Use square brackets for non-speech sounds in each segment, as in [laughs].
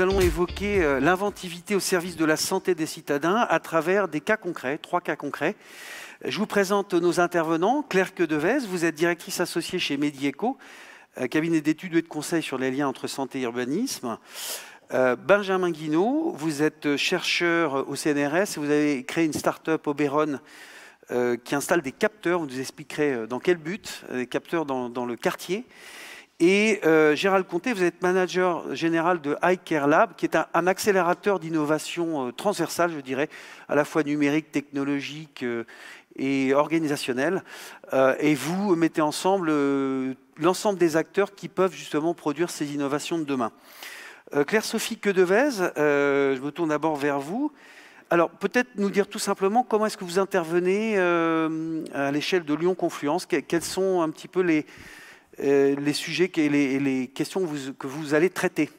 nous allons évoquer euh, l'inventivité au service de la santé des citadins à travers des cas concrets, trois cas concrets. Je vous présente nos intervenants. Claire Quedevez, vous êtes directrice associée chez Medieco, euh, cabinet d'études et de conseil sur les liens entre santé et urbanisme. Euh, Benjamin Guinaud, vous êtes chercheur au CNRS et vous avez créé une start-up Oberon qui installe des capteurs. Vous nous expliquerez dans quel but, des capteurs dans le quartier. Et euh, Gérald Comté, vous êtes manager général de iCare Lab, qui est un, accélérateur d'innovation euh, transversale, je dirais, à la fois numérique, technologique euh, et organisationnelle. et vous mettez ensemble l'ensemble des acteurs qui peuvent justement produire ces innovations de demain. Claire-Sophie Quedevez, je me tourne d'abord vers vous. Alors, peut-être nous dire tout simplement comment est-ce que vous intervenez à l'échelle de Lyon-Confluence Quels sont un petit peu les, euh, les sujets et les, questions que vous, allez traiter.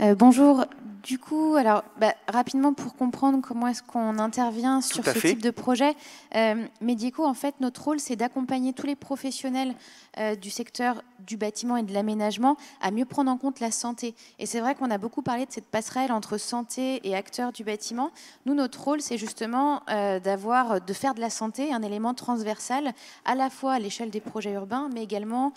Euh, bonjour. Du coup, alors bah, rapidement pour comprendre comment est-ce qu'on intervient sur ce type de projet, euh, Medico, en fait, notre rôle, c'est d'accompagner tous les professionnels euh, du secteur du bâtiment et de l'aménagement à mieux prendre en compte la santé. Et c'est vrai qu'on a beaucoup parlé de cette passerelle entre santé et acteurs du bâtiment. Nous, notre rôle, c'est justement d'avoir, de faire de la santé un élément transversal, à la fois à l'échelle des projets urbains, mais également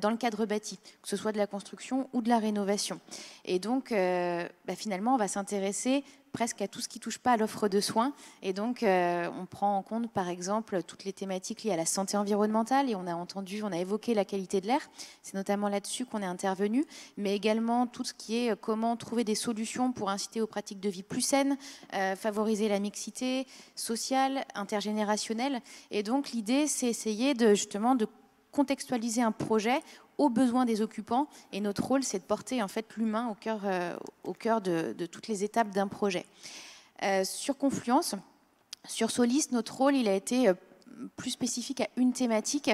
dans le cadre bâti, que ce soit de la construction ou de la rénovation. Et donc, bah, finalement, on va s'intéresser presque à tout ce qui touche pas à l'offre de soins. Et donc, euh, on prend en compte, par exemple, toutes les thématiques liées à la santé environnementale. Et on a entendu, on a évoqué la qualité de l'air. C'est notamment là-dessus qu'on est intervenu. Mais également tout ce qui est euh, comment trouver des solutions pour inciter aux pratiques de vie plus saines, euh, favoriser la mixité sociale, intergénérationnelle. Et donc, l'idée, c'est essayer de justement de contextualiser un projet aux besoins des occupants. Et notre rôle, c'est de porter en fait l'humain au cœur, euh, au cœur de, toutes les étapes d'un projet. Euh, sur Confluence, sur Solis, notre rôle, il a été euh, plus spécifique à une thématique.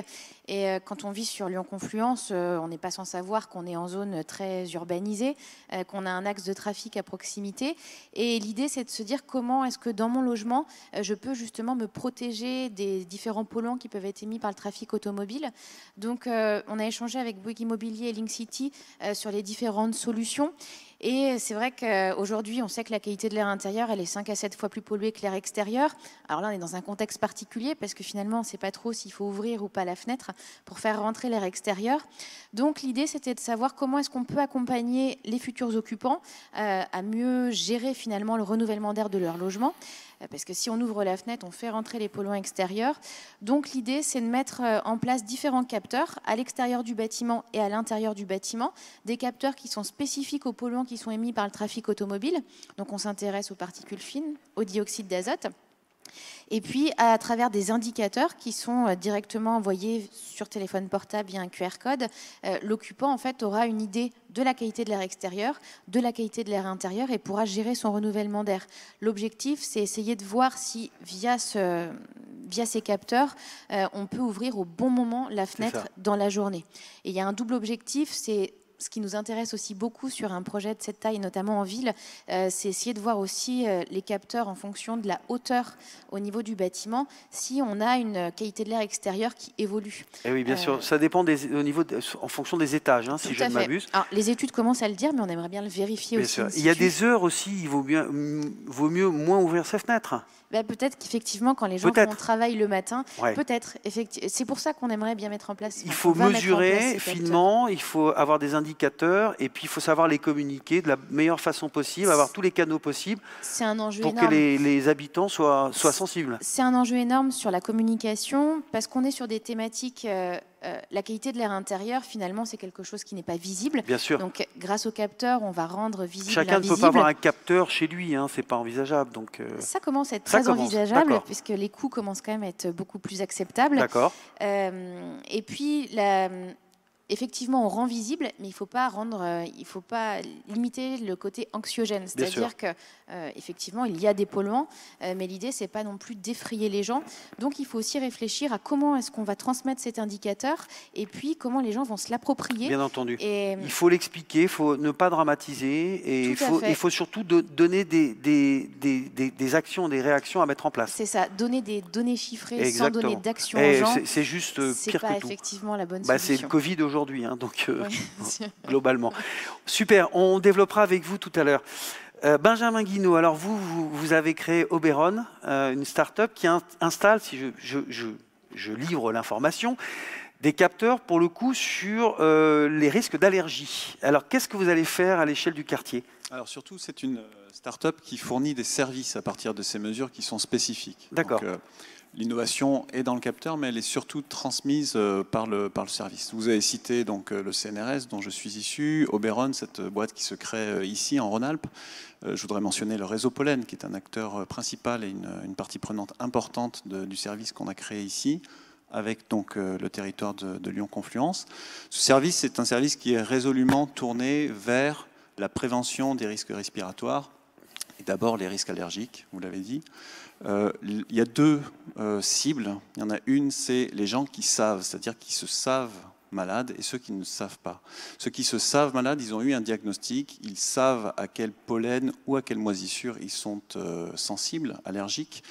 Et euh, quand on vit sur Lyon-Confluence, euh, on n'est pas sans savoir qu'on est en zone très urbanisée, euh, qu'on a un axe de trafic à proximité. Et l'idée, c'est de se dire comment est-ce que dans mon logement, je peux justement me protéger des différents polluants qui peuvent être émis par le trafic automobile. Donc, on a échangé avec Bouygues Immobilier et Link City sur les différentes solutions. Et c'est vrai qu'aujourd'hui, on sait que la qualité de l'air intérieur, elle est 5 à 7 fois plus polluée que l'air extérieur. Alors là, on est dans un contexte particulier parce que finalement, on ne sait pas trop s'il faut ouvrir ou pas la fenêtre pour faire rentrer l'air extérieur. Donc l'idée, c'était de savoir comment est-ce qu'on peut accompagner les futurs occupants euh, à mieux gérer finalement le renouvellement d'air de leur logement euh, parce que si on ouvre la fenêtre, on fait rentrer les polluants extérieurs. Donc l'idée, c'est de mettre euh, en place différents capteurs à l'extérieur du bâtiment et à l'intérieur du bâtiment, des capteurs qui sont spécifiques aux polluants qui sont émis par le trafic automobile. Donc on s'intéresse aux particules fines, au dioxyde d'azote. Et puis, à travers des indicateurs qui sont euh, directement envoyés sur téléphone portable via un QR code, euh, l'occupant en fait aura une idée de la qualité de l'air extérieur, de la qualité de l'air intérieur et pourra gérer son renouvellement d'air. L'objectif, c'est essayer de voir si via ce, via ces capteurs, euh, on peut ouvrir au bon moment la fenêtre dans la journée. Et il y a un double objectif, c'est ce qui nous intéresse aussi beaucoup sur un projet de cette taille, notamment en ville, euh, c'est essayer de voir aussi euh, les capteurs en fonction de la hauteur au niveau du bâtiment, si on a une qualité de l'air extérieur qui évolue. Et eh oui, bien sûr, euh, ça dépend des, au niveau en fonction des étages, hein, si je ne m'abuse. Les études commencent à le dire, mais on aimerait bien le vérifier aussi. Il y a des heures aussi, il vaut, bien, vaut mieux moins ouvrir ses fenêtres. Bah, peut-être qu'effectivement, quand les gens vont au travail le matin, peut-être. C'est pour ça qu'on aimerait bien mettre en place. Il faut mesurer finement, il faut avoir des indicateurs, et puis il faut savoir les communiquer de la meilleure façon possible, avoir tous les canaux possibles un enjeu pour que les, habitants soient, soient sensibles. C'est un enjeu énorme sur la communication, parce qu'on est sur des thématiques euh, euh, la qualité de l'air intérieur, finalement, c'est quelque chose qui n'est pas visible. Bien sûr. Donc, grâce au capteur, on va rendre visible Chacun ne peut pas avoir un capteur chez lui, hein, c'est pas envisageable. Donc, euh, Ça commence à être très envisageable, puisque les coûts commencent quand même à être beaucoup plus acceptables. D'accord. Euh, et puis, la, effectivement, on rend visible, mais il ne faut pas rendre, euh, il faut pas limiter le côté anxiogène. C'est-à-dire que, euh, effectivement, il y a des polluants, euh, mais l'idée c'est pas non plus d'effrayer les gens. Donc, il faut aussi réfléchir à comment est-ce qu'on va transmettre cet indicateur, et puis comment les gens vont se l'approprier. Bien entendu. Et... Il faut l'expliquer, il faut ne pas dramatiser, et il faut, il faut, surtout donner des, des, des, des, actions, des réactions à mettre en place. C'est ça, donner des données chiffrées sans donner d'action aux gens. C'est juste pire pas que tout. effectivement la bonne bah, solution. C'est le Covid aujourd'hui aujourd'hui, hein, donc [laughs] globalement. Super, on développera avec vous tout à l'heure. Benjamin Guinaud, alors vous, vous, avez créé Oberon, une start-up qui installe, si je, je livre l'information, des capteurs, pour le coup, sur euh, les risques d'allergie. Alors, qu'est-ce que vous allez faire à l'échelle du quartier? Alors, surtout, c'est une euh, start-up qui fournit des services à partir de ces mesures qui sont spécifiques. D'accord. Euh, l'innovation est dans le capteur, mais elle est surtout transmise par le, par le service. Vous avez cité donc le CNRS, dont je suis issu, Oberon, cette boîte qui se crée ici en Rhône-Alpes. Je voudrais mentionner le réseau Pollen, qui est un acteur principal et une, partie prenante importante du service qu'on a créé ici avec donc euh, le territoire de, Lyon-Confluence. Ce service est un service qui est résolument tourné vers la prévention des risques respiratoires et d'abord les risques allergiques, vous l'avez dit. Euh, il y a deux euh, cibles. Il y en a une, c'est les gens qui savent, c'est-à-dire qui se savent malades et ceux qui ne savent pas. Ceux qui se savent malades, ils ont eu un diagnostic, ils savent à quel pollen ou à quelle moisissure ils sont sensibles, allergiques.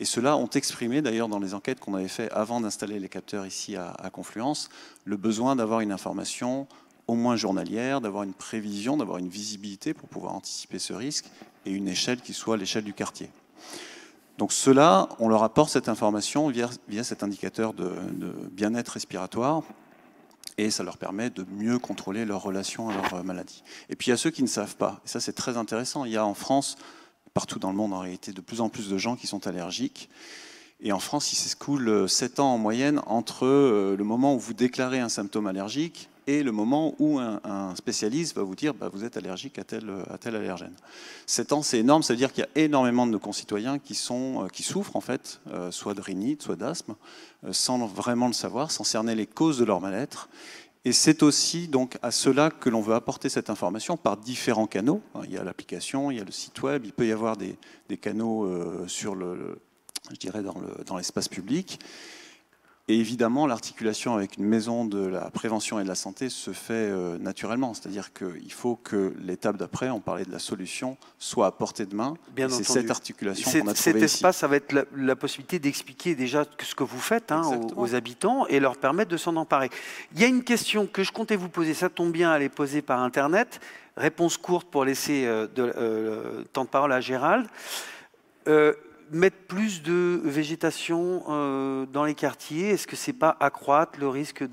Et ceux-là ont exprimé, d'ailleurs, dans les enquêtes qu'on avait faites avant d'installer les capteurs ici à, Confluence, le besoin d'avoir une information au moins journalière, d'avoir une prévision, d'avoir une visibilité pour pouvoir anticiper ce risque et une échelle qui soit l'échelle du quartier. Donc ceux-là, on leur apporte cette information via, via cet indicateur de, de bien-être respiratoire et ça leur permet de mieux contrôler leur relation à leur maladie. Et puis il y a ceux qui ne savent pas, et ça c'est très intéressant. Il y a en France partout dans le monde en réalité de plus en plus de gens qui sont allergiques. Et en France, il s'écoule 7 ans en moyenne entre euh, le moment où vous déclarez un symptôme allergique et le moment où un, spécialiste va vous dire bah, vous êtes allergique à tel, allergène. 7 ans, c'est énorme, ça veut dire qu'il y a énormément de nos concitoyens qui, euh, souffrent en fait, euh, soit de rhinite, soit d'asthme, sans vraiment le savoir, sans cerner les causes de leur mal-être. Et c'est aussi donc à cela que l'on veut apporter cette information par différents canaux. Il y a l'application, il y a le site web, il peut y avoir des, canaux euh, sur le, je dirais dans l'espace public. Et évidemment, l'articulation avec une maison de la prévention et de la santé se fait euh, naturellement. C'est-à-dire qu'il faut que l'étape d'après, on parlait de la solution, soit à portée de main. Bien c'est cette articulation qu'on a Cet espace, ça va être la, possibilité d'expliquer déjà ce que vous faites hein, aux, habitants et leur permettre de s'en emparer. Il y a une question que je comptais vous poser, ça tombe bien, elle est posée par Internet. Réponse courte pour laisser euh, de, euh, temps de parole à Gérald mettre plus de végétation euh, dans les quartiers, est-ce que c'est pas accroître le risque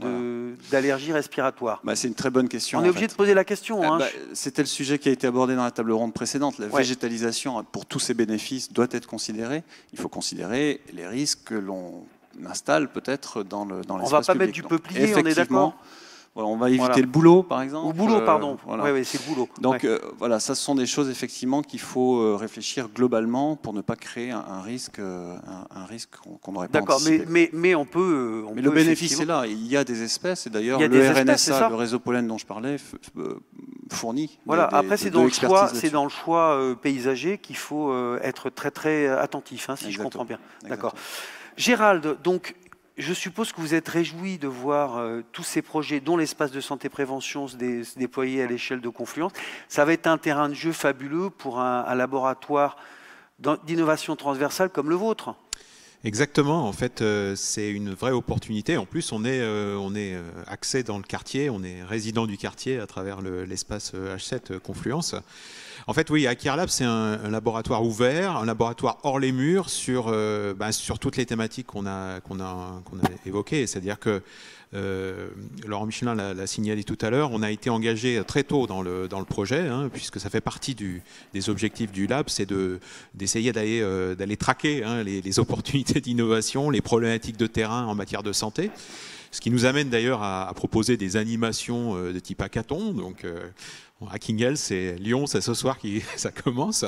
d'allergie respiratoire? Bah, C'est une très bonne question. On est obligé de poser la question. Eh hein. bah, c'était le sujet qui a été abordé dans la table ronde précédente. La végétalisation, pour tous ses bénéfices, doit être considérée. Il faut considérer les risques que l'on installe peut-être dans l'espace public. On ne va pas mettre du peuplier, on est d'accord? On va éviter le boulot, par exemple. Au boulot, euh, pardon. oui, c'est le boulot. Donc euh, voilà, ça, ce sont des choses effectivement qu'il faut euh, réfléchir globalement pour ne pas créer un, risque, un, risque qu'on n'aurait pas D'accord, mais, mais, mais, on peut. mais le bénéfice est là. Il y a des espèces, et d'ailleurs le RNSA, le réseau pollen dont je parlais, fournit. Voilà. Après, c'est dans le choix, c'est dans le choix paysager qu'il faut être très très attentif, hein, si je comprends bien. D'accord. Gérald, donc je suppose que vous êtes réjoui de voir euh, tous ces projets, dont l'espace de santé prévention, se, déployer à l'échelle de Confluence. Ça va être un terrain de jeu fabuleux pour un, laboratoire d'innovation transversale comme le vôtre. Exactement, en fait, euh, c'est une vraie opportunité. En plus, on est, euh, on est axé dans le quartier, on est résident du quartier à travers l'espace H7 Confluence. En fait, oui, Akirlab, c'est un, laboratoire ouvert, un laboratoire hors les murs sur, euh, ben, sur toutes les thématiques qu'on a, a, a évoquées. C'est-à-dire que euh, Laurent Michelin l'a signalé tout à l'heure, on a été engagé très tôt dans le, dans le projet, hein, puisque ça fait partie du, des objectifs du lab, c'est d'essayer d'aller euh, traquer hein, les, opportunités d'innovation, les problématiques de terrain en matière de santé. Ce qui nous amène d'ailleurs à, proposer des animations de type hackathon. Donc, Hacking Hell, c'est Lyon, c'est ce soir que [laughs] ça commence.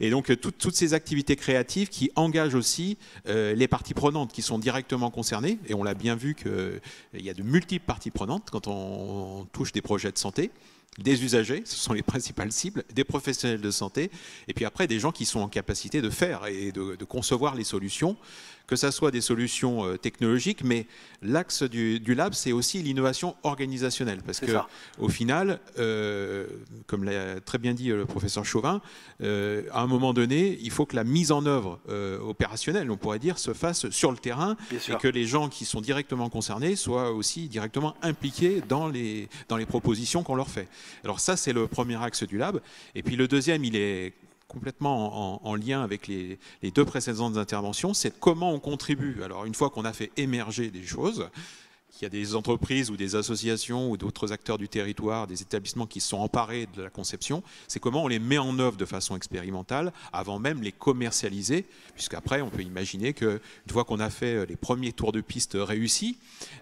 Et donc, toutes ces activités créatives qui engagent aussi euh, les parties prenantes qui sont directement concernées. Et on l'a bien vu qu'il y a de multiples parties prenantes quand on touche des projets de santé. Des usagers, ce sont les principales cibles, des professionnels de santé, et puis après des gens qui sont en capacité de faire et de, concevoir les solutions que ce soit des solutions euh, technologiques, mais l'axe du, lab, c'est aussi l'innovation organisationnelle. Parce que, au final, euh, comme l'a très bien dit euh, le professeur Chauvin, à un moment donné, il faut que la mise en œuvre opérationnelle, on pourrait dire, se fasse sur le terrain et que les gens qui sont directement concernés soient aussi directement impliqués dans les, dans les propositions qu'on leur fait. Alors ça, c'est le premier axe du lab. Et puis le deuxième, il est complètement en, lien avec les, deux précédentes interventions, c'est comment on contribue. Alors une fois qu'on a fait émerger des choses, qu'il y a des entreprises ou des associations ou d'autres acteurs du territoire, des établissements qui sont emparés de la conception, c'est comment on les met en œuvre de façon expérimentale avant même les commercialiser, puisqu'après on peut imaginer qu'une fois qu'on a fait les premiers tours de piste réussis,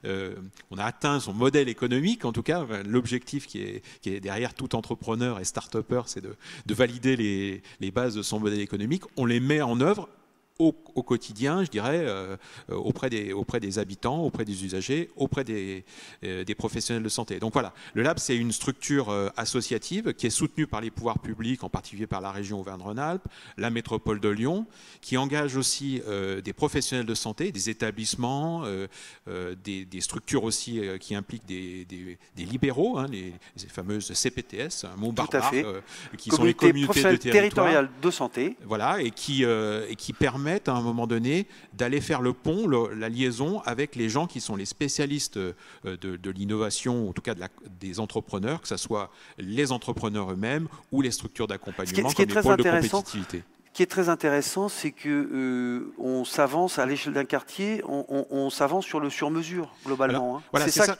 euh, on a atteint son modèle économique, en tout cas l'objectif qui est, derrière tout entrepreneur et start-upper, c'est de, de, valider les, les bases de son modèle économique, on les met en œuvre au, quotidien, je dirais, euh, auprès, des, auprès des habitants, auprès des usagers, auprès des, euh, des professionnels de santé. Donc voilà, le lab, c'est une structure euh, associative qui est soutenue par les pouvoirs publics, en particulier par la région Auvergne-Rhône-Alpes, la métropole de Lyon, qui engage aussi des professionnels de santé, des établissements, des, des, structures aussi qui impliquent des, des libéraux, hein, les, fameuses CPTS, un mot barbare, qui sont les communautés de territoriales de santé. Voilà, et qui, et qui permettent à un moment donné d'aller faire le pont, la liaison avec les gens qui sont les spécialistes euh, de, l'innovation, en tout cas des entrepreneurs, que ce soit les entrepreneurs eux-mêmes ou les structures d'accompagnement comme les pôles de compétitivité qui est très intéressant, c'est que euh, on s'avance à l'échelle d'un quartier, on, s'avance sur le sur-mesure globalement. Hein. c'est ça.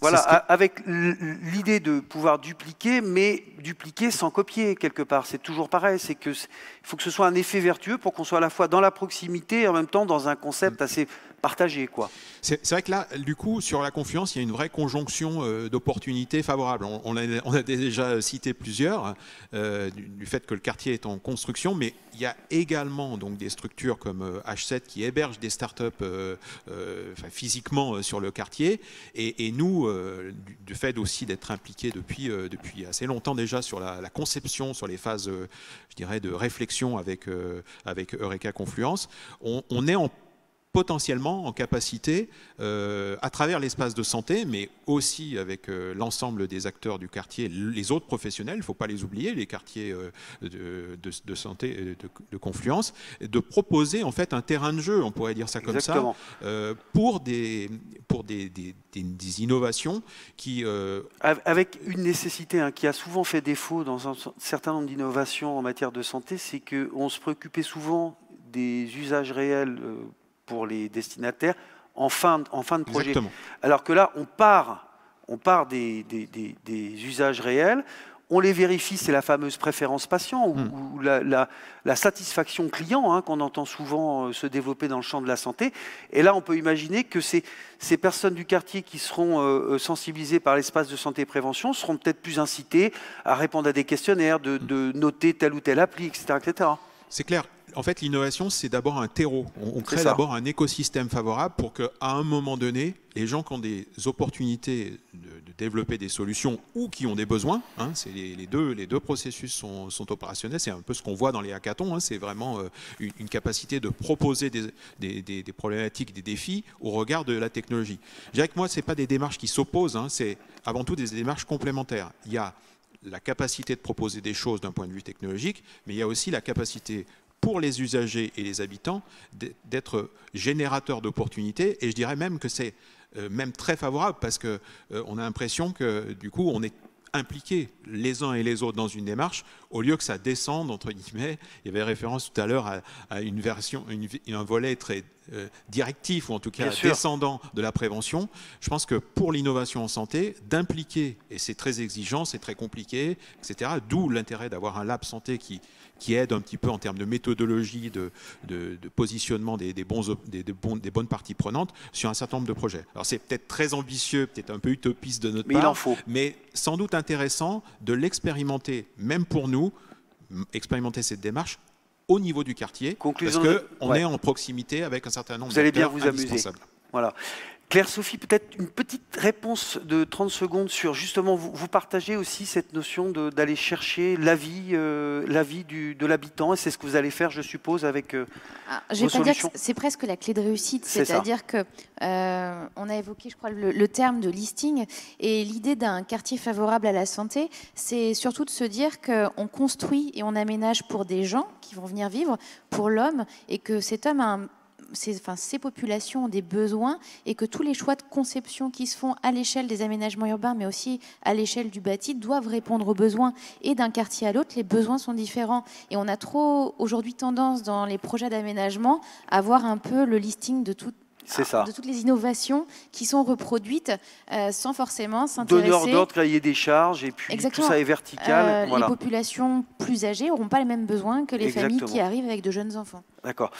voilà, avec l'idée de pouvoir dupliquer, mais dupliquer sans copier quelque part. C'est toujours pareil. C'est que il faut que ce soit un effet vertueux pour qu'on soit à la fois dans la proximité et en même temps dans un concept mm. assez C'est, vrai que là, du coup, sur la confiance, il y a une vraie conjonction euh, d'opportunités favorables. On, a, déjà cité plusieurs euh, du, fait que le quartier est en construction, mais il y a également donc, des structures comme H7 euh, qui hébergent des startups physiquement sur le quartier. Et, nous, du, fait aussi d'être impliqués depuis, assez longtemps déjà sur la, conception, sur les phases, je dirais, de réflexion avec, avec Eureka Confluence, on, on est en potentiellement en capacité, euh, à travers l'espace de santé, mais aussi avec euh, l'ensemble des acteurs du quartier, les autres professionnels, il ne faut pas les oublier, les quartiers euh, de, santé, de, confluence, de proposer en fait un terrain de jeu, on pourrait dire ça comme ça, pour, des, pour des, des, des, innovations qui... Avec une nécessité hein, qui a souvent fait défaut dans un certain nombre d'innovations en matière de santé, c'est qu'on se préoccupait souvent des usages réels pour les destinataires en fin, en fin de projet. Alors que là, on part, on part des, des, des, usages réels, on les vérifie, c'est la fameuse préférence patient ou, hmm. la, la, satisfaction client hein, qu'on entend souvent euh, se développer dans le champ de la santé. Et là, on peut imaginer que ces, ces personnes du quartier qui seront euh, euh, sensibilisées par l'espace de santé et prévention seront peut-être plus incitées à répondre à des questionnaires, de, de noter telle ou telle appli, etc. etc. C'est clair en fait, l'innovation, c'est d'abord un terreau. On, crée d'abord un écosystème favorable pour qu'à un moment donné, les gens qui ont des opportunités de, développer des solutions ou qui ont des besoins, hein, c'est les, deux, les deux processus sont, opérationnels. C'est un peu ce qu'on voit dans les hackathons. Hein. c'est vraiment euh, une, capacité de proposer des, des, problématiques, des défis au regard de la technologie. Je dirais que moi, ce pas des démarches qui s'opposent. Hein. c'est avant tout des démarches complémentaires. Il y a la capacité de proposer des choses d'un point de vue technologique, mais il y a aussi la capacité pour les usagers et les habitants d'être générateurs d'opportunités. Et je dirais même que c'est euh, même très favorable parce qu'on euh, on a l'impression que du coup on est impliqués les uns et les autres dans une démarche, au lieu que ça descende, entre guillemets. Il y avait référence tout à l'heure à, une version, un volet très euh, directif, ou en tout cas descendant de la prévention. Je pense que pour l'innovation en santé, d'impliquer, et c'est très exigeant, c'est très compliqué, etc., d'où l'intérêt d'avoir un lab santé qui, qui aide un petit peu en termes de méthodologie, de, de, positionnement des, des, bons, des, des, bonnes parties prenantes sur un certain nombre de projets. Alors c'est peut-être très ambitieux, peut-être un peu utopiste de notre mais part, il en faut. mais sans doute intéressant de l'expérimenter, même pour nous, expérimenter cette démarche au niveau du quartier, Conclusion parce qu'on est en proximité avec un certain nombre Vous allez bien vous amuser. Voilà. Claire-Sophie, peut-être une petite réponse de 30 secondes sur justement, vous, vous partagez aussi cette notion d'aller chercher l'avis euh, de l'habitant, et c'est ce que vous allez faire, je suppose, avec euh, ah, Je vais pas dire que c'est presque la clé de réussite, c'est-à-dire que euh, on a évoqué, je crois, le, terme de listing, et l'idée d'un quartier favorable à la santé, c'est surtout de se dire qu'on construit et on aménage pour des gens qui vont venir vivre, pour l'homme, et que cet homme a un ces, enfin, ces populations ont des besoins et que tous les choix de conception qui se font à l'échelle des aménagements urbains, mais aussi à l'échelle du bâti, doivent répondre aux besoins. Et d'un quartier à l'autre, les besoins sont différents. Et on a trop aujourd'hui tendance dans les projets d'aménagement à voir un peu le listing de toutes de toutes les innovations qui sont reproduites euh, sans forcément s'intéresser. Donneur d'ordre, cahier des charges, et puis tout ça est vertical. Euh, les populations plus âgées n'auront pas les mêmes besoins que les familles qui arrivent avec de jeunes enfants. D'accord.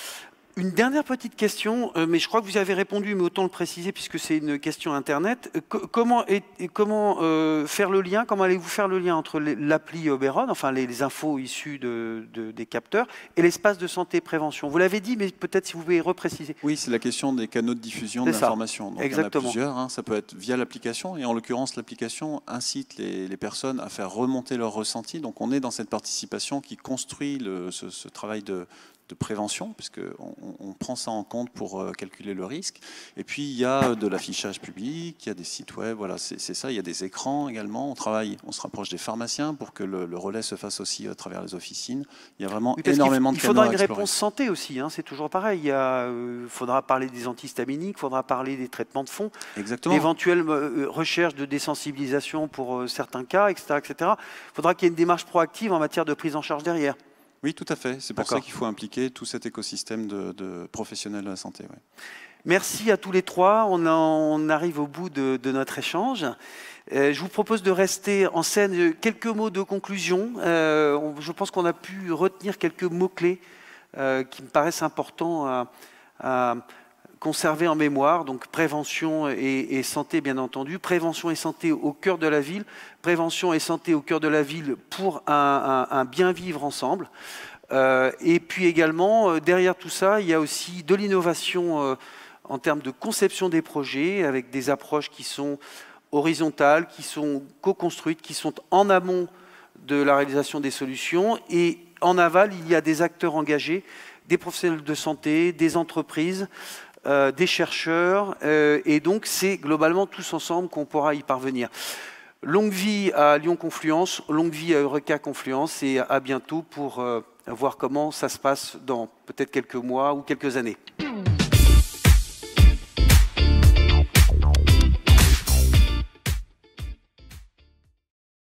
Une dernière petite question, euh, mais je crois que vous avez répondu, mais autant le préciser puisque c'est une question Internet. Euh, comment, comment euh, faire le lien Comment allez-vous faire le lien entre l'appli Oberon, enfin les, infos issues de, des capteurs, et l'espace de santé et prévention? Vous l'avez dit, mais peut-être si vous pouvez repréciser. Oui, c'est la question des canaux de diffusion d'informations. Exactement. Il y en a plusieurs. Hein. Ça peut être via l'application, et en l'occurrence, l'application incite les, personnes à faire remonter leurs ressentis. Donc on est dans cette participation qui construit le, ce travail de, de prévention, puisqu'on on prend ça en compte pour euh, calculer le risque. Et puis, il y a de l'affichage public, il y a des sites web, voilà, c'est ça. Il y a des écrans également. On travaille, on se rapproche des pharmaciens pour que le, relais se fasse aussi à travers les officines. Il y a vraiment énormément de Il faudra une réponse santé aussi, hein, c'est toujours pareil. Il euh, faudra parler des antihistaminiques, il faudra parler des traitements de fond, Exactement. éventuelles euh, recherches de désensibilisation pour certains cas, etc. etc. Il faudra qu'il y ait une démarche proactive en matière de prise en charge derrière. Oui, tout à fait. C'est pour ça qu'il faut impliquer tout cet écosystème de, professionnels de la santé. Merci à tous les trois. On, arrive au bout de, notre échange. Euh, je vous propose de rester en scène. Quelques mots de conclusion. Euh, je pense qu'on a pu retenir quelques mots-clés euh, qui me paraissent importants à conserver en mémoire, donc prévention et, santé bien entendu, prévention et santé au cœur de la ville, prévention et santé au cœur de la ville pour un, bien vivre ensemble. Euh, et puis également, euh, derrière tout ça, il y a aussi de l'innovation euh, en termes de conception des projets, avec des approches qui sont horizontales, qui sont co-construites, qui sont en amont de la réalisation des solutions, et en aval, il y a des acteurs engagés, des professionnels de santé, des entreprises, euh, des chercheurs, euh, et donc c'est globalement tous ensemble qu'on pourra y parvenir. Longue vie à Lyon Confluence, longue vie à Eureka Confluence, et à bientôt pour euh, voir comment ça se passe dans peut-être quelques mois ou quelques années.